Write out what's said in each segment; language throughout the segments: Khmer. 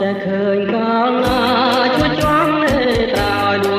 តែឃើញកងណាជួចចងទេត្រើយ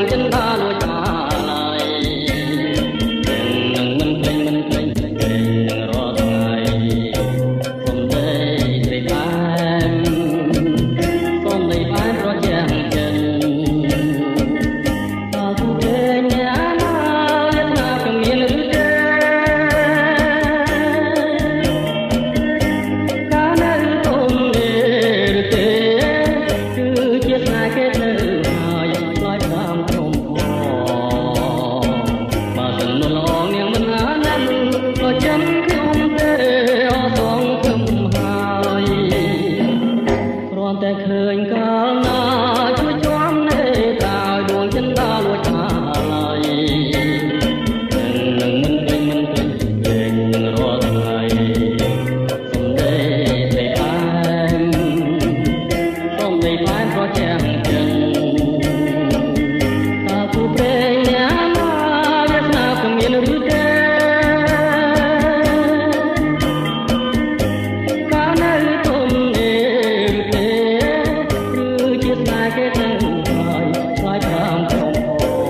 គេទៅឆ្លើយឆ្លើយប្រាំចំ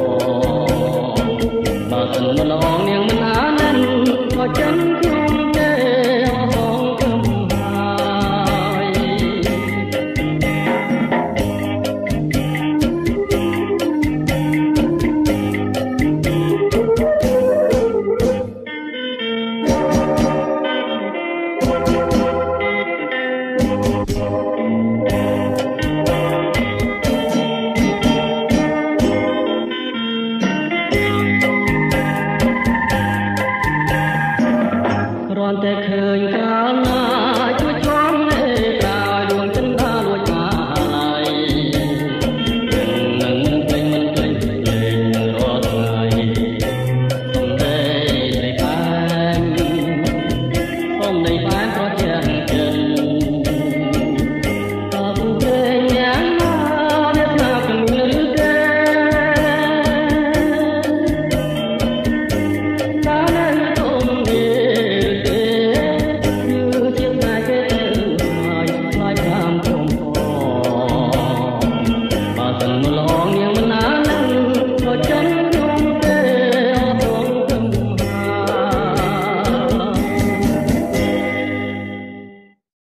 ហបើសិនមិនល្អនាងមិនអាណិតក៏ចឹង